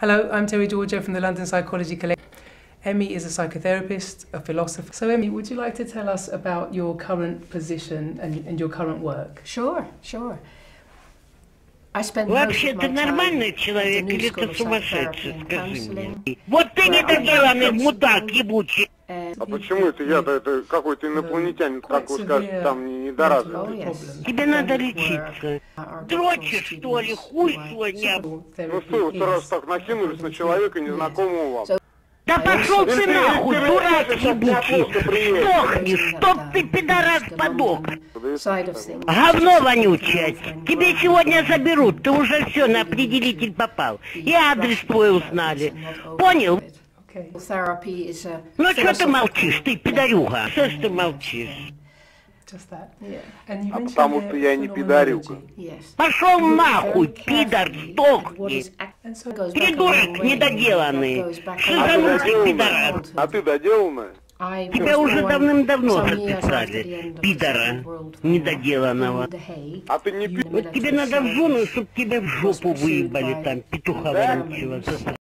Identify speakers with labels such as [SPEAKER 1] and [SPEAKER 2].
[SPEAKER 1] Hello, I'm Terry Georgia from the London Psychology Collective. Emmy is a psychotherapist, a philosopher. So, Emmy, would you like to tell us about your current position and, and your current work?
[SPEAKER 2] Sure, sure. I spend most of
[SPEAKER 3] Вообще,
[SPEAKER 2] my
[SPEAKER 3] ты
[SPEAKER 2] time
[SPEAKER 3] нормальный
[SPEAKER 2] at the
[SPEAKER 3] человек
[SPEAKER 2] New
[SPEAKER 3] или
[SPEAKER 2] School
[SPEAKER 3] ты
[SPEAKER 2] of
[SPEAKER 3] сумасшедший,
[SPEAKER 2] Psychotherapy and
[SPEAKER 3] скажи
[SPEAKER 2] Counseling.
[SPEAKER 3] мне. Вот ты недоделанный мудак ебучий.
[SPEAKER 2] Uh,
[SPEAKER 4] А почему это я-то это какой-то инопланетянин, как вы скажете, там не недоразвитый?
[SPEAKER 2] Oh.
[SPEAKER 3] Тебе надо лечиться. Дрочишь, что ли? Хуй свой не
[SPEAKER 4] Ну что вы сразу так накинулись на человека, незнакомого вам?
[SPEAKER 3] Да пошел ты нахуй, дурак ебучий! Сдохни, чтоб ты, пидорас, подох! Говно вонючее! Тебе сегодня заберут, ты уже все на определитель попал. И адрес твой узнали. Понял?
[SPEAKER 1] Okay.
[SPEAKER 2] Therapy is a
[SPEAKER 3] Ну что ты молчишь, ты пидорюга? Что ж ты молчишь?
[SPEAKER 1] Just that.
[SPEAKER 2] Yeah,
[SPEAKER 1] And you
[SPEAKER 4] А потому что я не пидорюга.
[SPEAKER 2] yes.
[SPEAKER 3] Пошел нахуй, пидор, сдохни! Придурок недоделанный.
[SPEAKER 2] Long
[SPEAKER 3] за
[SPEAKER 4] А ты доделанная?
[SPEAKER 3] Тебя уже давным-давно записали, пидора, недоделанного.
[SPEAKER 4] А ты не пи...
[SPEAKER 3] Вот тебе надо в зону, чтоб тебя в жопу выебали там, петуха вонючего.